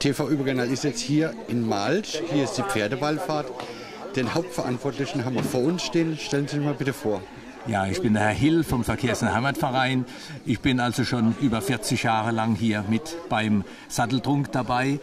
TV-Übergänger ist jetzt hier in Malsch. Hier ist die Pferdewallfahrt. Den Hauptverantwortlichen haben wir vor uns stehen. Stellen Sie sich mal bitte vor. Ja, ich bin der Herr Hill vom Verkehrs- und Heimatverein. Ich bin also schon über 40 Jahre lang hier mit beim Satteltrunk dabei.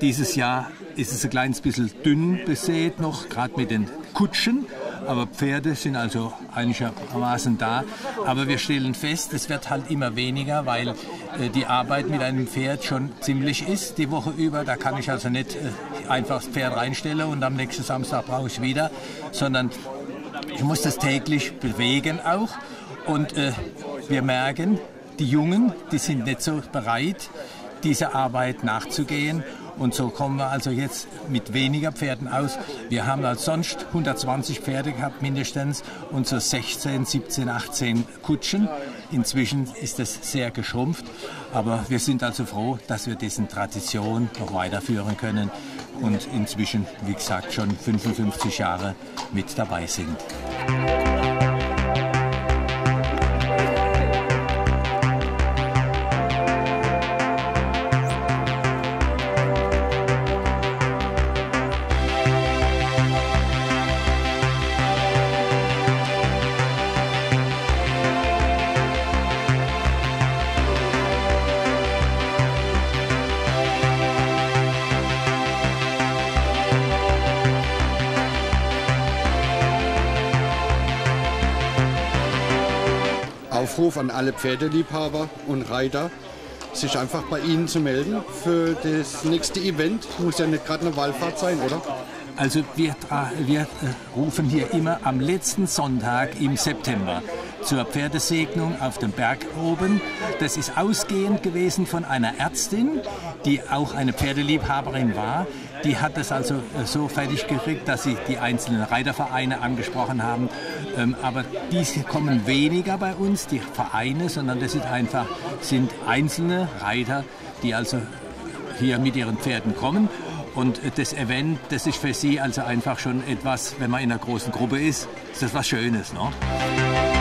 Dieses Jahr ist es ein kleines bisschen dünn besät noch, gerade mit den Kutschen. Aber Pferde sind also einigermaßen da. Aber wir stellen fest, es wird halt immer weniger, weil äh, die Arbeit mit einem Pferd schon ziemlich ist die Woche über. Da kann ich also nicht äh, einfach das Pferd reinstellen und am nächsten Samstag brauche ich wieder, sondern ich muss das täglich bewegen auch. Und äh, wir merken, die Jungen, die sind nicht so bereit, dieser Arbeit nachzugehen. Und so kommen wir also jetzt mit weniger Pferden aus. Wir haben als sonst 120 Pferde gehabt mindestens und so 16, 17, 18 Kutschen. Inzwischen ist das sehr geschrumpft. Aber wir sind also froh, dass wir diese Tradition noch weiterführen können und inzwischen, wie gesagt, schon 55 Jahre mit dabei sind. Aufruf an alle Pferdeliebhaber und Reiter, sich einfach bei Ihnen zu melden für das nächste Event. Muss ja nicht gerade eine Wallfahrt sein, oder? Also wir, wir äh, rufen hier immer am letzten Sonntag im September zur Pferdesegnung auf dem Berg oben. Das ist ausgehend gewesen von einer Ärztin, die auch eine Pferdeliebhaberin war. Die hat das also äh, so fertig gekriegt, dass sie die einzelnen Reitervereine angesprochen haben. Ähm, aber diese kommen weniger bei uns, die Vereine, sondern das sind einfach sind einzelne Reiter, die also hier mit ihren Pferden kommen. Und das Event, das ist für Sie also einfach schon etwas, wenn man in einer großen Gruppe ist, ist das was Schönes. Ne?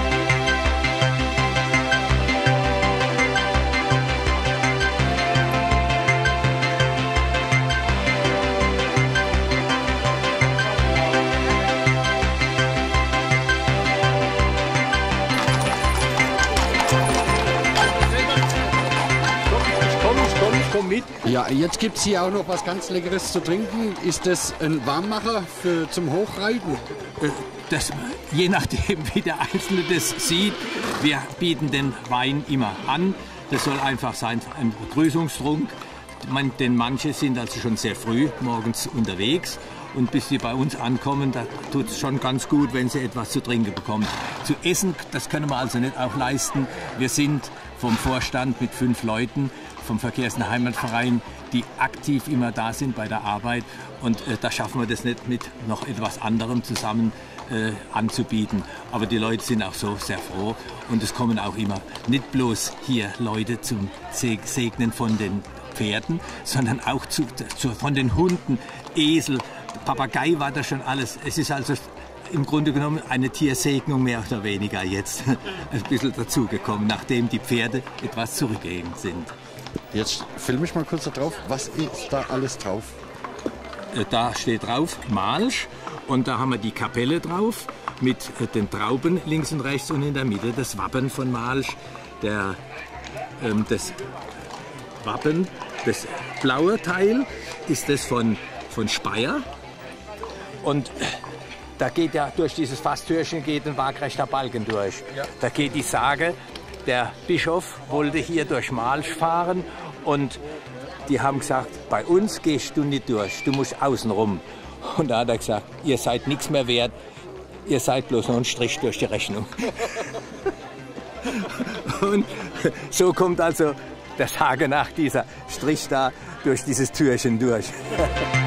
Ja, jetzt gibt es hier auch noch was ganz Leckeres zu trinken. Ist das ein Warmmacher für, zum Hochreiten? Äh, das, je nachdem, wie der Einzelne das sieht. Wir bieten den Wein immer an. Das soll einfach sein, ein Begrüßungstrunk. Man, denn manche sind also schon sehr früh morgens unterwegs und bis sie bei uns ankommen, da tut es schon ganz gut, wenn sie etwas zu trinken bekommen. Zu essen, das können wir also nicht auch leisten. Wir sind vom Vorstand mit fünf Leuten vom Verkehrs- Heimatverein, die aktiv immer da sind bei der Arbeit. Und äh, da schaffen wir das nicht mit noch etwas anderem zusammen äh, anzubieten. Aber die Leute sind auch so sehr froh und es kommen auch immer nicht bloß hier Leute zum Segnen von den Pferden, sondern auch zu, zu, von den Hunden, Esel, Papagei war da schon alles. Es ist also im Grunde genommen eine Tiersegnung mehr oder weniger jetzt ein bisschen dazugekommen, nachdem die Pferde etwas zurückgehen sind. Jetzt filme ich mal kurz da drauf. Was ist da alles drauf? Äh, da steht drauf Malsch und da haben wir die Kapelle drauf mit äh, den Trauben links und rechts und in der Mitte das Wappen von Malsch. Der, ähm, das Wappen, das blaue Teil ist das von, von Speyer und da geht ja durch dieses Fasstürchen geht ein waagrechter Balken durch. Ja. Da geht die Sage, der Bischof wollte hier durch Malsch fahren und die haben gesagt, bei uns gehst du nicht durch, du musst außen rum. Und da hat er gesagt, ihr seid nichts mehr wert, ihr seid bloß noch ein Strich durch die Rechnung. und so kommt also der Tage nach dieser Strich da durch dieses Türchen durch.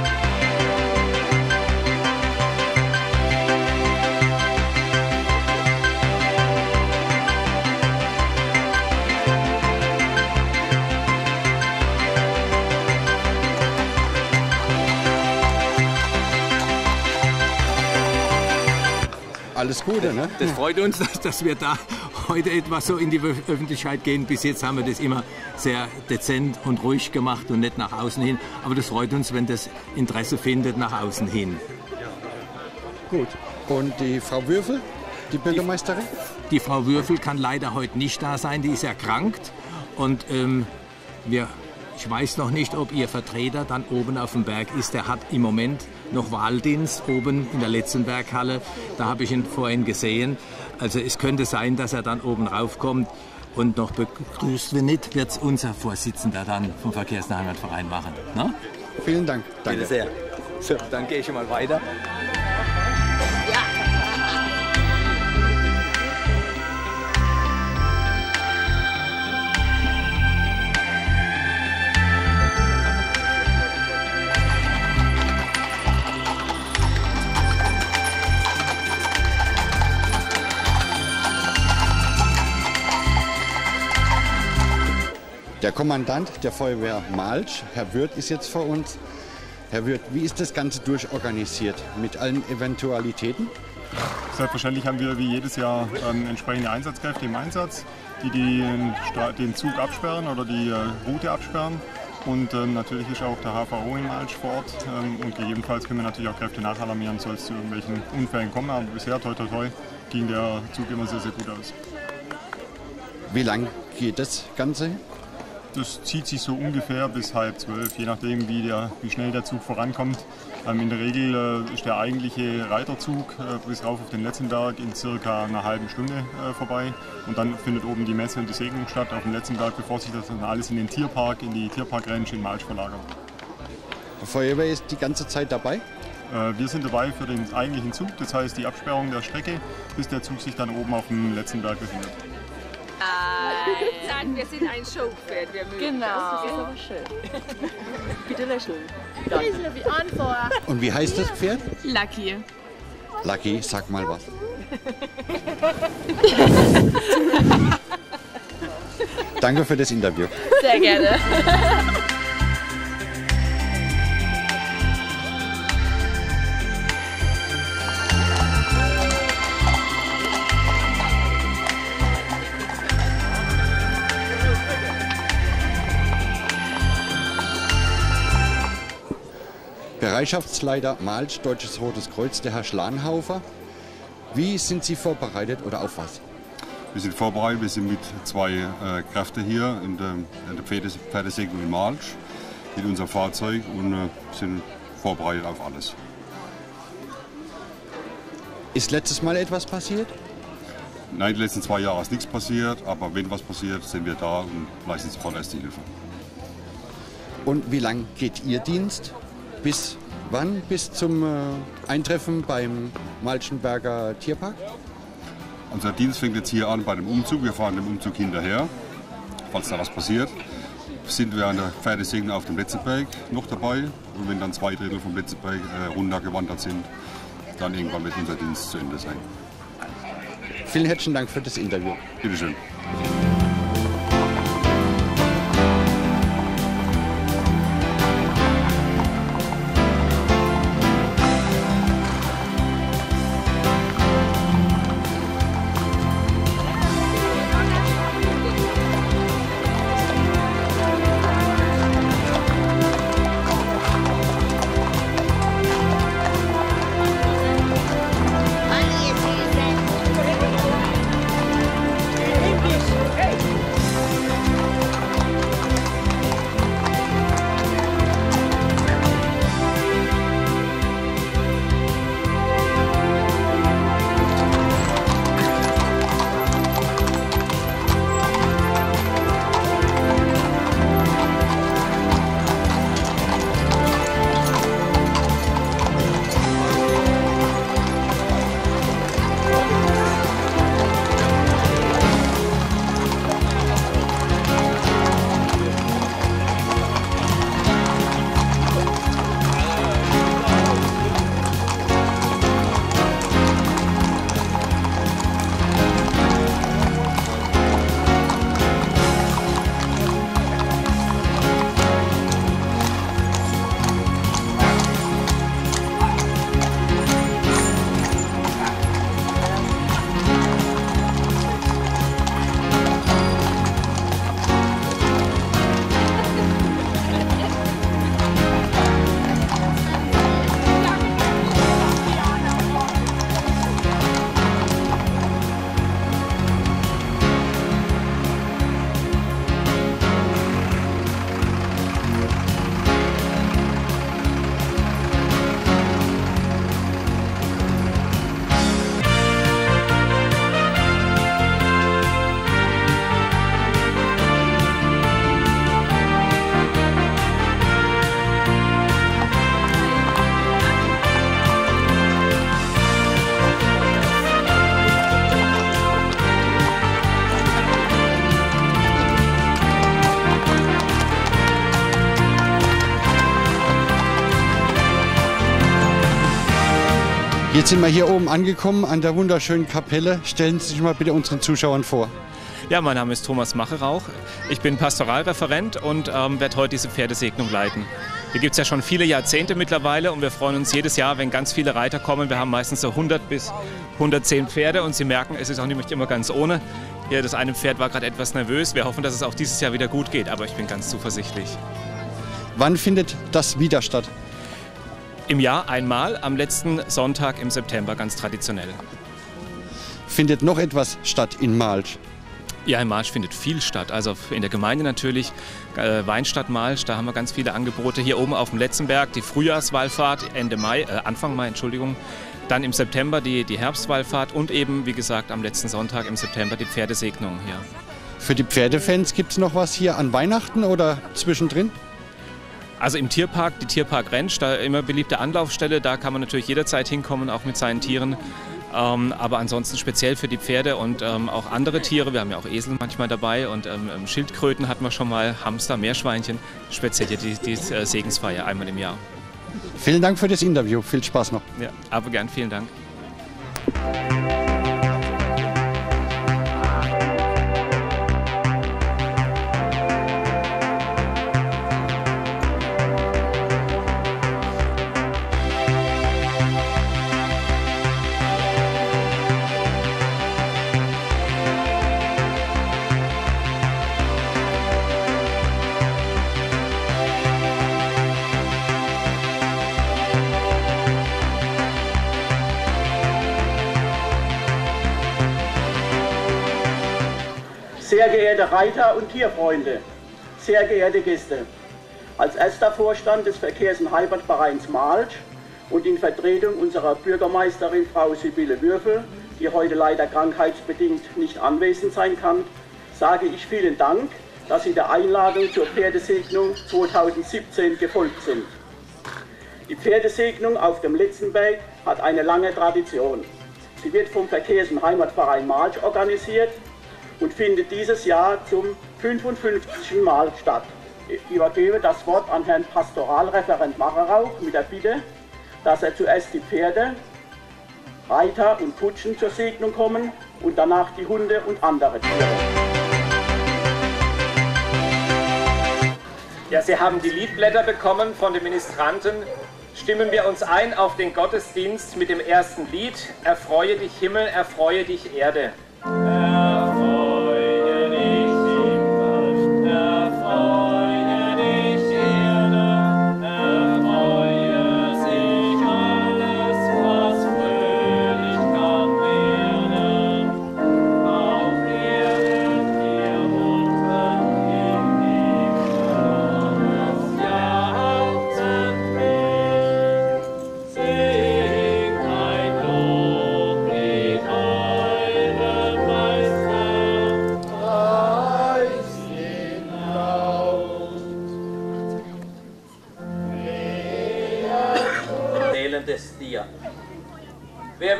alles Gute. Ne? Das freut uns, dass, dass wir da heute etwas so in die Öffentlichkeit gehen. Bis jetzt haben wir das immer sehr dezent und ruhig gemacht und nicht nach außen hin. Aber das freut uns, wenn das Interesse findet nach außen hin. Gut. Und die Frau Würfel, die Bürgermeisterin? Die, die Frau Würfel kann leider heute nicht da sein, die ist erkrankt. Und ähm, wir ich weiß noch nicht, ob Ihr Vertreter dann oben auf dem Berg ist. Der hat im Moment noch Wahldienst oben in der Letzenberghalle. Da habe ich ihn vorhin gesehen. Also es könnte sein, dass er dann oben raufkommt und noch begrüßt. Wenn nicht, wird es unser Vorsitzender dann vom Verkehrsnachhaltigkeitsverein machen. Na? Vielen Dank. Danke Bitte sehr. So, dann gehe ich mal weiter. Kommandant der Feuerwehr Malsch, Herr Wirth, ist jetzt vor uns. Herr Wirth, wie ist das Ganze durchorganisiert mit allen Eventualitäten? Selbstverständlich haben wir wie jedes Jahr ähm, entsprechende Einsatzkräfte im Einsatz, die, die den Zug absperren oder die äh, Route absperren. Und ähm, natürlich ist auch der HVO in Malsch vor Ort. Ähm, und gegebenenfalls können wir natürlich auch Kräfte nachalarmieren, soll es zu irgendwelchen Unfällen kommen. Aber bisher, toi toi toi, ging der Zug immer sehr, sehr gut aus. Wie lang geht das Ganze? Das zieht sich so ungefähr bis halb zwölf, je nachdem, wie, der, wie schnell der Zug vorankommt. Ähm, in der Regel äh, ist der eigentliche Reiterzug äh, bis rauf auf den Letzenberg in circa einer halben Stunde äh, vorbei. Und dann findet oben die Messe und die Segnung statt auf dem Letzenberg, bevor sich das dann alles in den Tierpark, in die Tierpark-Ranch in Malsch verlagert. Die Feuerwehr ist die ganze Zeit dabei? Äh, wir sind dabei für den eigentlichen Zug, das heißt die Absperrung der Strecke, bis der Zug sich dann oben auf dem Letzenberg befindet. Nein. Sagen, wir sind ein Showpferd. Wir mögen genau. Das. das ist aber schön. Bitte lächeln. Ja. Und wie heißt das Pferd? Lucky. Lucky, sag mal was. Danke für das Interview. Sehr gerne. Bereichschaftsleiter Malsch, Deutsches Rotes Kreuz, der Herr Schlanhaufer. Wie sind Sie vorbereitet oder auf was? Wir sind vorbereitet, wir sind mit zwei äh, Kräften hier in der, in der Pferdesegnung in Malsch mit unserem Fahrzeug und äh, sind vorbereitet auf alles. Ist letztes Mal etwas passiert? Nein, die letzten zwei Jahre ist nichts passiert, aber wenn was passiert, sind wir da und leisten sofort erst die Hilfe. Und wie lange geht Ihr Dienst? Bis Wann? Bis zum äh, Eintreffen beim Malchenberger Tierpark? Unser Dienst fängt jetzt hier an bei dem Umzug. Wir fahren dem Umzug hinterher, falls da was passiert. Sind wir an der Pferdesegnung auf dem Letzenberg noch dabei. Und wenn dann zwei Drittel vom Letzenberg äh, runtergewandert sind, dann irgendwann wird unser Dienst zu Ende sein. Vielen herzlichen Dank für das Interview. Bitte schön. Jetzt sind wir hier oben angekommen an der wunderschönen Kapelle. Stellen Sie sich mal bitte unseren Zuschauern vor. Ja, mein Name ist Thomas Macherauch. Ich bin Pastoralreferent und ähm, werde heute diese Pferdesegnung leiten. Die gibt es ja schon viele Jahrzehnte mittlerweile und wir freuen uns jedes Jahr, wenn ganz viele Reiter kommen. Wir haben meistens so 100 bis 110 Pferde und Sie merken, es ist auch nicht immer ganz ohne. Hier, das eine Pferd war gerade etwas nervös. Wir hoffen, dass es auch dieses Jahr wieder gut geht, aber ich bin ganz zuversichtlich. Wann findet das wieder statt? Im Jahr einmal, am letzten Sonntag im September, ganz traditionell. Findet noch etwas statt in Malsch? Ja, im Marsch findet viel statt. Also in der Gemeinde natürlich, äh, Weinstadt Marsch, da haben wir ganz viele Angebote. Hier oben auf dem Letzenberg die Frühjahrswallfahrt, Ende Mai, äh, Anfang Mai, Entschuldigung. Dann im September die, die Herbstwallfahrt und eben, wie gesagt, am letzten Sonntag im September die Pferdesegnung hier. Für die Pferdefans gibt es noch was hier an Weihnachten oder zwischendrin? Also im Tierpark, die Tierpark Rentsch, da immer beliebte Anlaufstelle, da kann man natürlich jederzeit hinkommen, auch mit seinen Tieren. Ähm, aber ansonsten speziell für die Pferde und ähm, auch andere Tiere. Wir haben ja auch Esel manchmal dabei und ähm, ähm Schildkröten hatten wir schon mal, Hamster, Meerschweinchen. Speziell die, die äh, Segensfeier einmal im Jahr. Vielen Dank für das Interview. Viel Spaß noch. Ja, aber gern. Vielen Dank. Sehr geehrte Reiter und Tierfreunde, sehr geehrte Gäste, als erster Vorstand des Verkehrs- und Heimatvereins Malsch und in Vertretung unserer Bürgermeisterin Frau Sibylle Würfel, die heute leider krankheitsbedingt nicht anwesend sein kann, sage ich vielen Dank, dass Sie der Einladung zur Pferdesegnung 2017 gefolgt sind. Die Pferdesegnung auf dem Letzenberg hat eine lange Tradition. Sie wird vom Verkehrs- und Heimatverein Malsch organisiert und findet dieses Jahr zum 55. Mal statt. Ich übergebe das Wort an Herrn Pastoralreferent Macherauch mit der Bitte, dass er zuerst die Pferde, Reiter und Kutschen zur Segnung kommen und danach die Hunde und andere Tiere. Ja, Sie haben die Liedblätter bekommen von den Ministranten. Stimmen wir uns ein auf den Gottesdienst mit dem ersten Lied. Erfreue dich Himmel, erfreue dich Erde.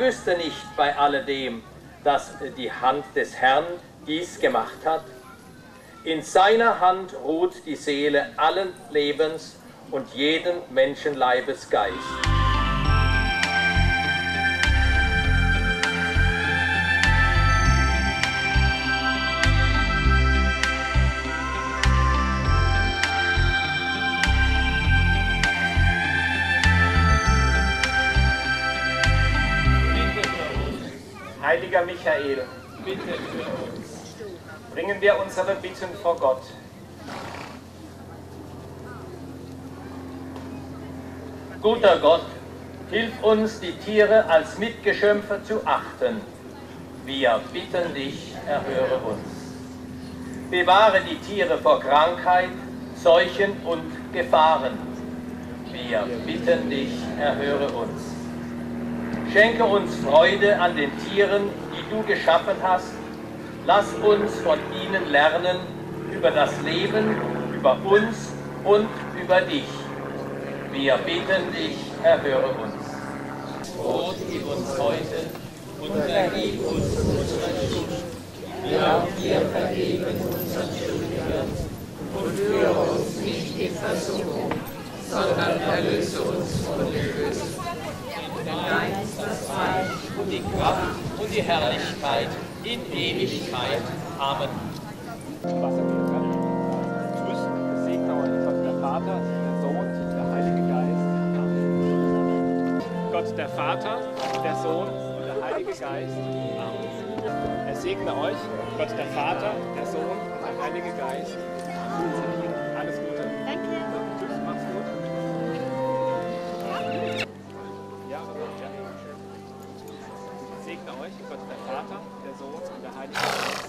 Wüsste nicht bei alledem, dass die Hand des Herrn dies gemacht hat? In seiner Hand ruht die Seele allen Lebens und jeden Menschenleibes Geist. Heiliger Michael, bitte für uns. Bringen wir unsere Bitten vor Gott. Guter Gott, hilf uns, die Tiere als Mitgeschöpfe zu achten. Wir bitten dich, erhöre uns. Bewahre die Tiere vor Krankheit, Seuchen und Gefahren. Wir bitten dich, erhöre uns. Schenke uns Freude an den Tieren, die du geschaffen hast. Lass uns von ihnen lernen über das Leben, über uns und über dich. Wir bitten dich, erhöre uns. Brot gib uns heute und vergib uns unsere Schuld, wie auch wir vergeben unseren Schuldigern. Und führe uns nicht in Versuchung, sondern erlöse uns von dem Bösen. Dein ist das Kraft und die Herrlichkeit in Ewigkeit. Amen. Segne euch Gott der Vater, der Sohn, der Heilige Geist. Gott der Vater, der Sohn und der Heilige Geist. Amen. Er segne euch, Gott der Vater, der Sohn und der Heilige Geist. Alles Gott der Vater, der Sohn und der Heilige Geist.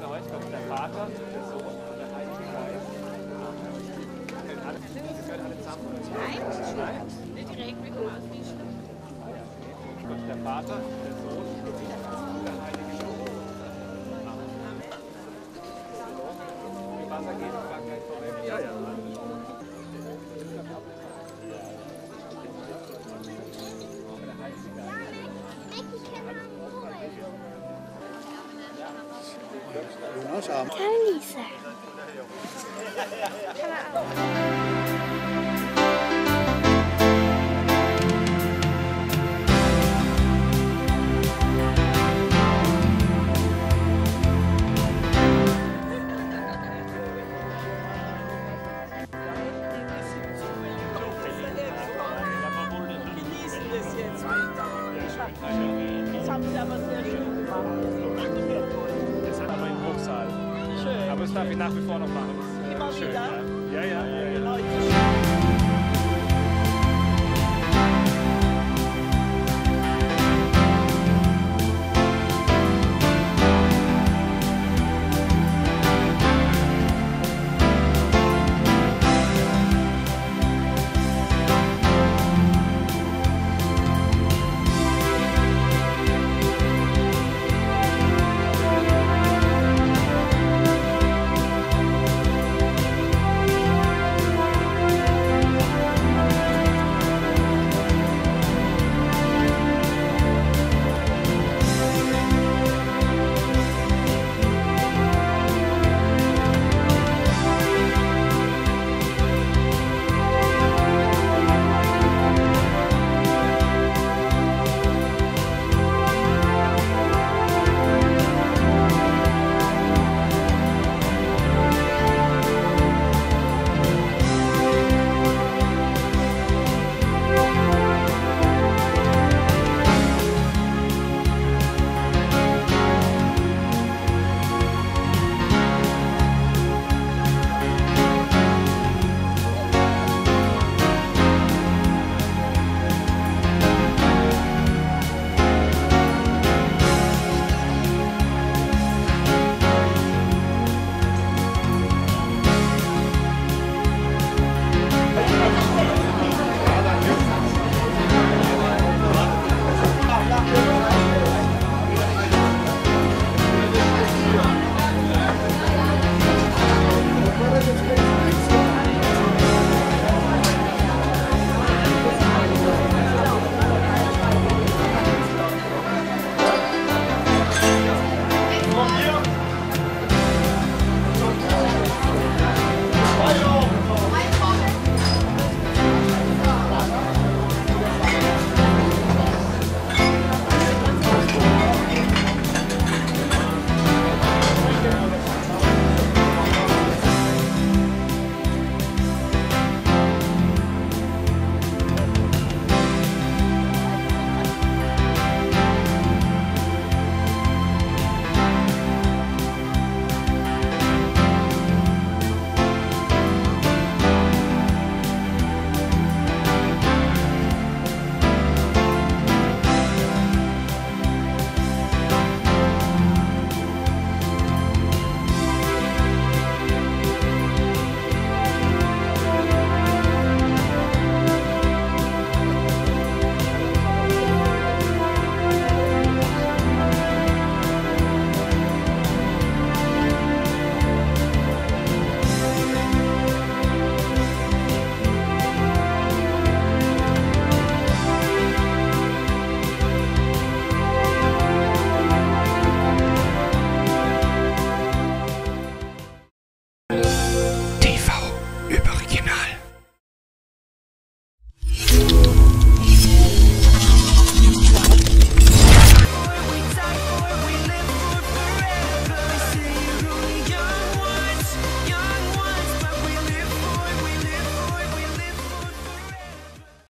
Euch Gott, der Vater, der Sohn und der Heilige Geist. Sie können alle zusammen. Nein, Nicht direkt, wir kommen aus Wiesn. Gott, der Vater, Wow.